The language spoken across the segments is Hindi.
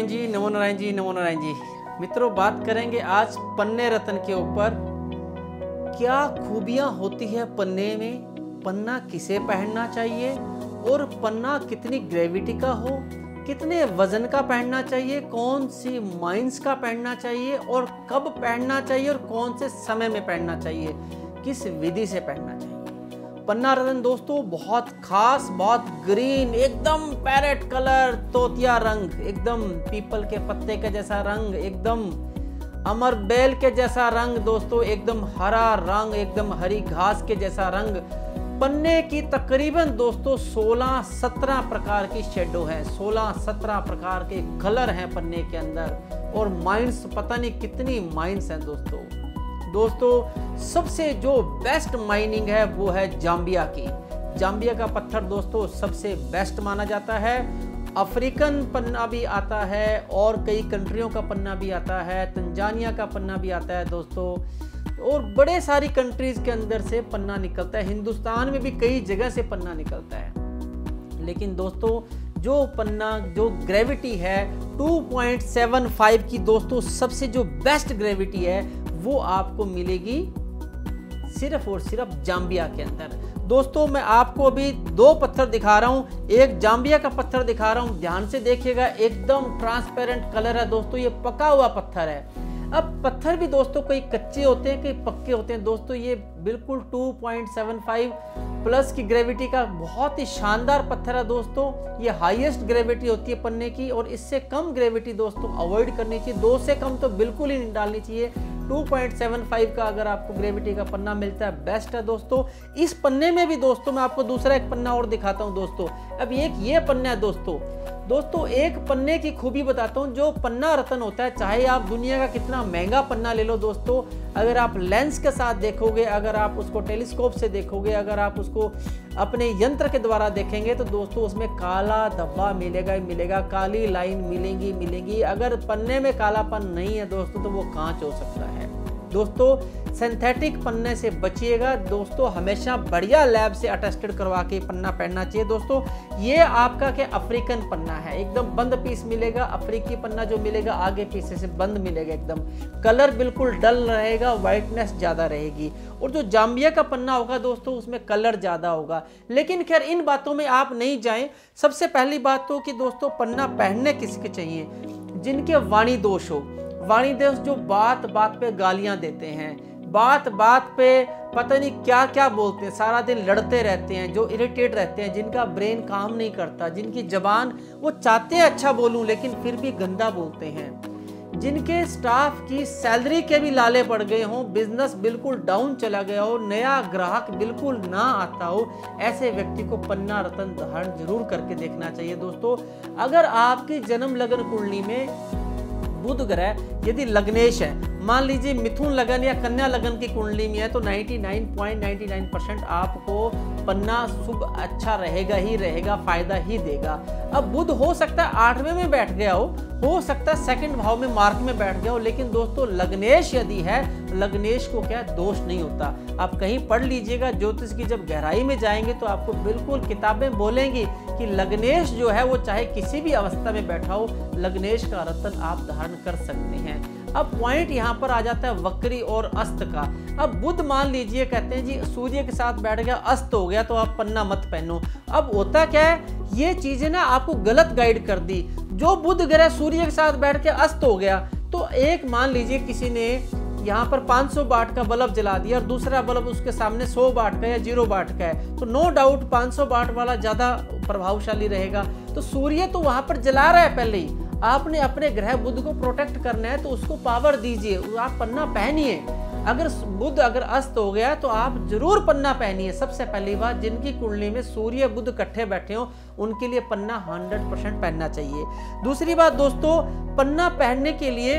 नारायण जी, नमो नारायण जी, नमो नारायण जी। मित्रों, बात करेंगे आज पन्ने रतन के ऊपर। क्या खूबियाँ होती है पन्ने में? पन्ना किसे पहनना चाहिए? और पन्ना कितनी ग्रेविटी का हो? कितने वज़न का पहनना चाहिए? कौन सी माइंस का पहनना चाहिए? और कब पहनना चाहिए? और कौन से समय में पहनना चाहिए? किस विधि से पहनना चाहिए? पन्ना रतन, दोस्तों, बहुत खास, बहुत ग्रीन एकदम पैरेट कलर तोतिया रंग, एकदम पीपल के पत्ते के जैसा रंग, एकदम अमर बेल के जैसा रंग, दोस्तों, एकदम हरा रंग, एकदम हरी घास के जैसा रंग। पन्ने की तकरीबन, दोस्तों 16-17 प्रकार की शेडो है 16-17 प्रकार के कलर हैं पन्ने के अंदर। और माइंस पता नहीं कितनी माइंस हैं, दोस्तों। दोस्तों, सबसे जो बेस्ट माइनिंग है, वो है जाम्बिया की। जाम्बिया का पत्थर दोस्तों, सबसे बेस्ट माना जाता है। अफ्रीकन पन्ना भी आता है और कई कंट्रियों का पन्ना भी आता है। तंजानिया का पन्ना भी आता है दोस्तों। और बड़े सारी कंट्रीज़ के अंदर से पन्ना निकलता है। हिंदुस्तान में भी कई जगह से पन्ना निकलता है। लेकिन दोस्तों, जो पन्ना, जो ग्रेविटी है 2.75 की दोस्तों, सबसे जो बेस्ट ग्रेविटी है वो आपको मिलेगी सिर्फ़ और सिर्फ़ जाम्बिया के अंदर। दोस्तों, मैं आपको अभी दो पत्थर दिखा रहा हूँ। एक जाम्बिया का पत्थर दिखा रहा हूँ। ध्यान से देखिएगा, एकदम ट्रांसपेरेंट कलर है। दोस्तों, ये पका हुआ पत्थर है। अब पत्थर भी दोस्तों कई कच्चे होते हैं कई पक्के होते हैं? दोस्तों, ये बिल्कुल 2.75 प्लस की ग्रेविटी का बहुत ही शानदार पत्थर है दोस्तों। ये हाईएस्ट ग्रेविटी होती है पन्ने की और इससे कम ग्रेविटी दोस्तों अवॉइड करनी चाहिए। दो से कम तो बिल्कुल ही नहीं डालनी चाहिए। 2.75 का अगर आपको ग्रेविटी का पन्ना मिलता है बेस्ट है दोस्तों। इस पन्ने में भी दोस्तों, मैं आपको दूसरा एक पन्ना और दिखाता हूँ दोस्तों। अब एक, ये पन्ना है दोस्तों। दोस्तों, एक पन्ने की खूबी बताता हूँ, जो पन्ना रतन होता है, चाहे आप दुनिया का कितना महँगा पन्ना ले लो दोस्तों, अगर आप लेंस के साथ देखोगे, अगर आप उसको टेलीस्कोप से देखोगे, अगर आप उसको अपने यंत्र के द्वारा देखेंगे तो दोस्तों उसमें काला धब्बा मिलेगा ही मिलेगा, काली लाइन मिलेंगी मिलेंगी। अगर पन्ने में कालापन नहीं है दोस्तों तो वो कांच हो सकता है। दोस्तों सिंथेटिक पन्ने से बचिएगा। दोस्तों, हमेशा बढ़िया लैब से अटेस्टेड करवा के पन्ना पहनना चाहिए। दोस्तों, ये आपका क्या अफ्रीकन पन्ना है? एकदम बंद पीस मिलेगा अफ्रीकी पन्ना जो मिलेगा, आगे पीछे से बंद मिलेगा एकदम। कलर बिल्कुल डल रहेगा वाइटनेस ज़्यादा रहेगी। और जो जाम्बिया का पन्ना होगा दोस्तों, उसमें कलर ज़्यादा होगा। लेकिन खैर, इन बातों में आप नहीं जाएँ। सबसे पहली बात तो कि दोस्तों, पन्ना पहनने किसके चाहिए? जिनके वाणी दोष हो। वाणी देव जो बात बात पे गालियाँ देते हैं। बात बात पे पता नहीं क्या क्या बोलते हैं। सारा दिन लड़ते रहते हैं, जो इरिटेट रहते हैं, जिनका ब्रेन काम नहीं करता, जिनकी जबान वो चाहते हैं अच्छा बोलूँ, लेकिन फिर भी गंदा बोलते हैं। जिनके स्टाफ की सैलरी के भी लाले पड़ गए हों बिज़नेस बिल्कुल डाउन चला गया हो, नया ग्राहक बिल्कुल ना आता हो, ऐसे व्यक्ति को पन्ना रतन धारण ज़रूर करके देखना चाहिए। दोस्तों, अगर आपकी जन्म लगन कुंडली में बुध ग्रह यदि लग्नेश है मान लीजिए मिथुन लगन या कन्या लगन की कुंडली में है तो 99.99 परसेंट आपको पन्ना शुभ अच्छा रहेगा ही रहेगा, फ़ायदा ही देगा। अब बुध हो सकता है आठवें में बैठ गया हो हो सकता है सेकंड भाव में मार्क में बैठ गया हो, लेकिन दोस्तों लग्नेश यदि है, लग्नेश को क्या दोष नहीं होता। आप कहीं पढ़ लीजिएगा, ज्योतिष की जब गहराई में जाएँगे तो आपको बिल्कुल किताबें बोलेंगी कि लग्नेश जो है, वो चाहे किसी भी अवस्था में बैठा हो, लग्नेश का रतन आप धारण कर सकते हैं। अब पॉइंट यहाँ पर आ जाता है वक्री और अस्त का। अब बुद्ध मान लीजिए, कहते हैं जी, सूर्य के साथ बैठ गया, अस्त हो गया तो आप पन्ना मत पहनो। अब होता क्या है, ये चीज़ें ना आपको गलत गाइड कर दी। जो बुद्ध ग्रह सूर्य के साथ बैठ के अस्त हो गया तो एक मान लीजिए किसी ने यहाँ पर 500 बाट का बल्ब जला दिया और दूसरा बल्ब उसके सामने 100 बाट का या ज़ीरो बाट का है। तो नो डाउट 500 बाट वाला ज़्यादा प्रभावशाली रहेगा। तो सूर्य तो वहाँ पर जला रहा है पहले ही। आपने अपने ग्रह बुद्ध को प्रोटेक्ट करना है तो उसको पावर दीजिए। आप पन्ना पहनिए। अगर बुद्ध अगर अस्त हो गया तो आप ज़रूर पन्ना पहनिए। सबसे पहली बात, जिनकी कुंडली में सूर्य बुद्ध इकट्ठे बैठे हो, उनके लिए पन्ना 100 परसेंट पहनना चाहिए। दूसरी बात दोस्तों, पन्ना पहनने के लिए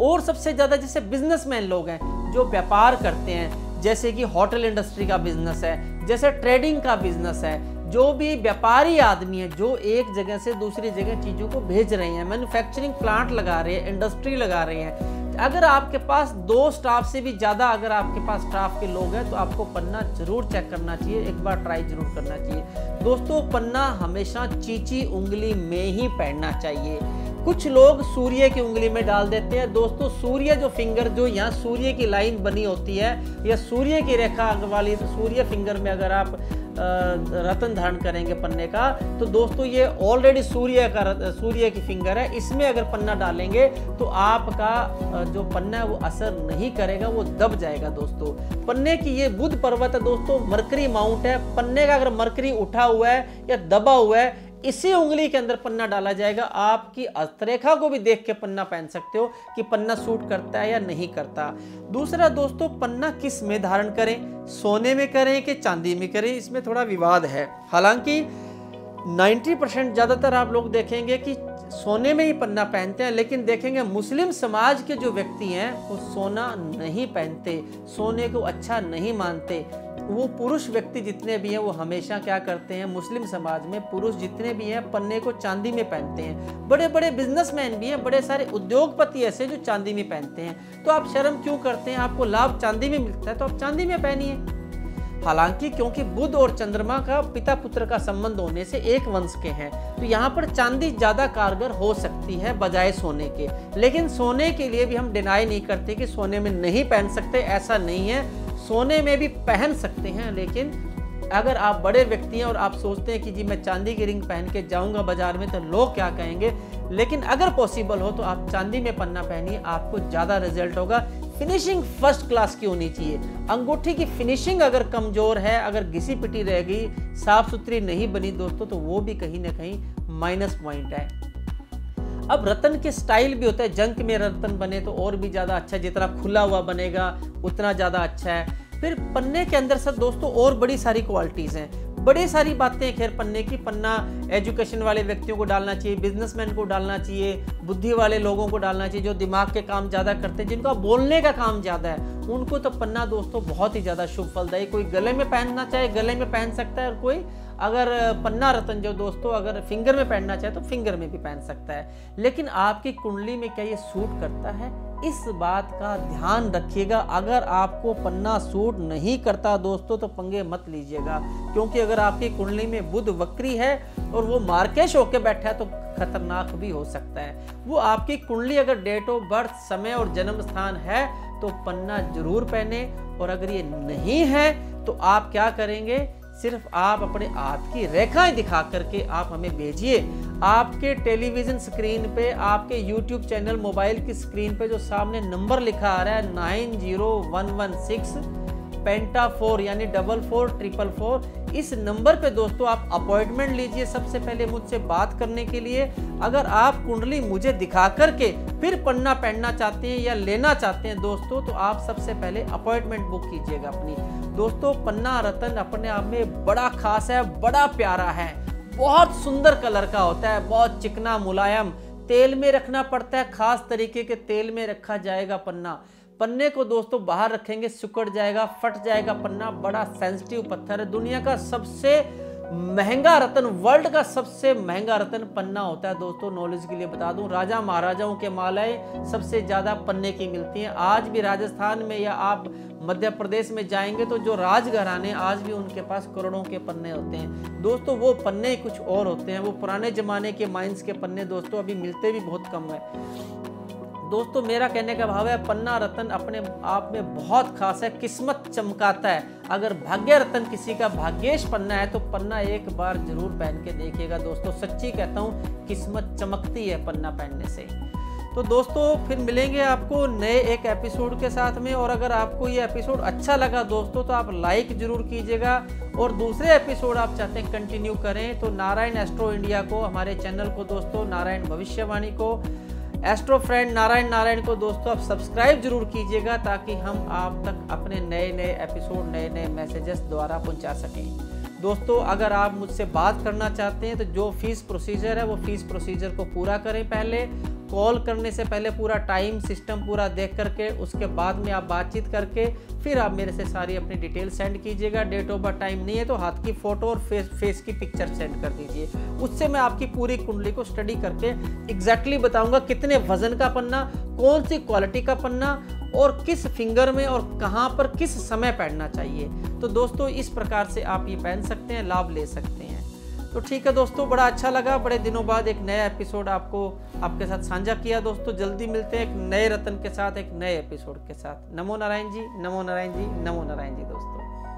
और सबसे ज़्यादा जैसे बिजनेसमैन लोग हैं, जो व्यापार करते हैं, जैसे कि होटल इंडस्ट्री का बिज़नेस है, जैसे ट्रेडिंग का बिज़नेस है जो भी व्यापारी आदमी है, जो एक जगह से दूसरी जगह चीज़ों को भेज रहे हैं मैन्युफैक्चरिंग प्लांट लगा रहे हैं इंडस्ट्री लगा रहे हैं अगर आपके पास दो स्टाफ से भी ज़्यादा अगर आपके पास स्टाफ के लोग हैं तो आपको पन्ना ज़रूर चेक करना चाहिए, एक बार ट्राई ज़रूर करना चाहिए। दोस्तों, पन्ना हमेशा चीची उंगली में ही पहनना चाहिए। कुछ लोग सूर्य की उंगली में डाल देते हैं। दोस्तों, सूर्य जो फिंगर जो यहाँ सूर्य की लाइन बनी होती है, या सूर्य की रेखा वाली तो सूर्य फिंगर में अगर आप रतन धारण करेंगे पन्ने का। तो दोस्तों, ये ऑलरेडी सूर्य का सूर्य की फिंगर है। इसमें अगर पन्ना डालेंगे तो आपका जो पन्ना है, वो असर नहीं करेगा, वो दब जाएगा दोस्तों। पन्ने की ये बुध पर्वत है दोस्तों, मरकरी माउंट है। पन्ने का अगर मरकरी उठा हुआ है या दबा हुआ है इसी उंगली के अंदर पन्ना डाला जाएगा। आपकी हस्तरेखा को भी देख के पन्ना पहन सकते हो कि पन्ना सूट करता है या नहीं करता। दूसरा दोस्तों, पन्ना किसमें धारण करें? सोने में करें कि चांदी में करें? इसमें थोड़ा विवाद है। हालाँकि 90 परसेंट ज़्यादातर आप लोग देखेंगे कि सोने में ही पन्ना पहनते हैं, लेकिन देखेंगे मुस्लिम समाज के जो व्यक्ति हैं, वो सोना नहीं पहनते, सोने को अच्छा नहीं मानते। वो पुरुष व्यक्ति जितने भी हैं, वो हमेशा क्या करते हैं, मुस्लिम समाज में पुरुष जितने भी हैं, पन्ने को चांदी में पहनते हैं। बड़े बड़े बिजनेसमैन भी हैं, बड़े सारे उद्योगपति ऐसे जो चांदी में पहनते हैं। तो आप शर्म क्यों करते हैं? आपको लाभ चांदी में मिलता है तो आप चांदी में पहनिए। हालाँकि क्योंकि बुद्ध और चंद्रमा का पिता पुत्र का संबंध होने से एक वंश के हैं तो यहाँ पर चांदी ज़्यादा कारगर हो सकती है बजाय सोने के। लेकिन सोने के लिए भी हम डिनाई नहीं करते कि सोने में नहीं पहन सकते, ऐसा नहीं है। सोने में भी पहन सकते हैं, लेकिन अगर आप बड़े व्यक्ति हैं और आप सोचते हैं कि जी मैं चांदी की रिंग पहन के जाऊँगा बाज़ार में तो लोग क्या कहेंगे? लेकिन अगर पॉसिबल हो तो आप चांदी में पन्ना पहनिए, आपको ज़्यादा रिज़ल्ट होगा। फिनिशिंग फ़र्स्ट क्लास की होनी चाहिए? अंगूठी की फिनिशिंग अगर कमज़ोर है, अगर घिसी पिटी रह गई, साफ़ सुथरी नहीं बनी दोस्तों तो वो भी कहीं ना कहीं माइनस पॉइंट है। अब रतन के स्टाइल भी होता है। जंक में रतन बने तो और भी ज़्यादा अच्छा है। जितना खुला हुआ बनेगा, उतना ज़्यादा अच्छा है। फिर पन्ने के अंदर सर दोस्तों, और बड़ी सारी क्वालिटीज़ हैं। बड़े सारी बातें खैर पन्ने की। पन्ना एजुकेशन वाले व्यक्तियों को डालना चाहिए बिजनेसमैन को डालना चाहिए, बुद्धि वाले लोगों को डालना चाहिए, जो दिमाग के काम ज़्यादा करते हैं, जिनका बोलने का काम ज़्यादा है। उनको तो पन्ना दोस्तों बहुत ही ज़्यादा शुभ फलदायी। कोई गले में पहनना चाहे, गले में पहन सकता है और कोई अगर पन्ना रतन जो दोस्तों, अगर फिंगर में पहनना चाहे तो फिंगर में भी पहन सकता है। लेकिन आपकी कुंडली में क्या ये सूट करता है? इस बात का ध्यान रखिएगा। अगर आपको पन्ना सूट नहीं करता दोस्तों तो पंगे मत लीजिएगा। क्योंकि अगर आपकी कुंडली में बुध वक्री है और वो मार्केश होकर बैठा है तो खतरनाक भी हो सकता है। वो आपकी कुंडली अगर डेट ऑफ़ बर्थ, समय और जन्म स्थान है तो पन्ना ज़रूर पहने। और अगर ये नहीं है तो आप क्या करेंगे? सिर्फ़ आप अपने हाथ की रेखाएँ दिखा करके आप हमें भेजिए। आपके टेलीविज़न स्क्रीन पे, आपके यूट्यूब चैनल, मोबाइल की स्क्रीन पे जो सामने नंबर लिखा आ रहा है, nine zero one one six, penta four, यानी डबल फोर, ट्रिपल फोर, इस नंबर पे दोस्तों आप अपॉइंटमेंट लीजिए सबसे पहले मुझसे बात करने के लिए। अगर आप कुंडली मुझे दिखा करके फिर पढ़ना पहनना चाहते हैं या लेना चाहते हैं दोस्तों तो आप सबसे पहले अपॉइंटमेंट बुक कीजिएगा अपनी। दोस्तों, पन्ना रतन अपने आप में बड़ा खास है, बड़ा प्यारा है। बहुत सुंदर कलर का होता है, बहुत चिकना मुलायम। तेल में रखना पड़ता है, खास तरीके के तेल में रखा जाएगा पन्ना। पन्ने को दोस्तों बाहर रखेंगे, सुकड़ जाएगा, फट जाएगा पन्ना, बड़ा सेंसिटिव पत्थर है। दुनिया का सबसे महँगा रतन वर्ल्ड का सबसे महँगा रतन पन्ना होता है दोस्तों नॉलेज के लिए बता दूँ, राजा महाराजाओं के मालाएँ सबसे ज़्यादा पन्ने की मिलती हैं। आज भी राजस्थान में या आप मध्य प्रदेश में जाएँगे तो जो राजघराने आज भी उनके पास करोड़ों के पन्ने होते हैं। दोस्तों, वो पन्ने कुछ और होते हैं, वो पुराने जमाने के माइंस के पन्ने दोस्तों, अभी मिलते भी बहुत कम है। दोस्तों, मेरा कहने का भाव है, पन्ना रतन अपने आप में बहुत खास है, किस्मत चमकाता है। अगर भाग्य रतन किसी का भाग्येश पन्ना है तो पन्ना एक बार ज़रूर पहन के देखिएगा दोस्तों। सच्ची कहता हूँ, किस्मत चमकती है पन्ना पहनने से। तो दोस्तों, फिर मिलेंगे आपको नए एक एपिसोड के साथ में। और अगर आपको ये एपिसोड अच्छा लगा दोस्तों तो आप लाइक ज़रूर कीजिएगा। और दूसरे एपिसोड आप चाहते हैं कंटिन्यू करें तो नारायण एस्ट्रो इंडिया को, हमारे चैनल को दोस्तों, नारायण भविष्यवाणी को। एस्ट्रो फ्रेंड नारायण नारायण को दोस्तों आप सब्सक्राइब ज़रूर कीजिएगा ताकि हम आप तक अपने नए नए एपिसोड नए नए मैसेजेस द्वारा पहुँचा सकें। दोस्तों, अगर आप मुझसे बात करना चाहते हैं तो जो फ़ीस प्रोसीजर है, वो फ़ीस प्रोसीजर को पूरा करें पहले। कॉल करने से पहले पूरा टाइम सिस्टम पूरा देख करके, उसके बाद में आप बातचीत करके, फिर आप मेरे से सारी अपनी डिटेल सेंड कीजिएगा। डेट ऑफ़ बर्थ टाइम नहीं है तो हाथ की फ़ोटो और फेस फेस की पिक्चर सेंड कर दीजिए। उससे मैं आपकी पूरी कुंडली को स्टडी करके एग्जैक्टली बताऊँगा कितने वज़न का पन्ना, कौन सी क्वालिटी का पन्ना और किस फिंगर में और कहाँ पर किस समय पहनना चाहिए। तो दोस्तों, इस प्रकार से आप ये पहन सकते हैं, लाभ ले सकते हैं। तो ठीक है दोस्तों, बड़ा अच्छा लगा। बड़े दिनों बाद एक नया एपिसोड आपको, आपके साथ साझा किया दोस्तों। जल्दी मिलते हैं एक नए रतन के साथ, एक नए एपिसोड के साथ। नमो नारायण जी, नमो नारायण जी, नमो नारायण जी दोस्तों।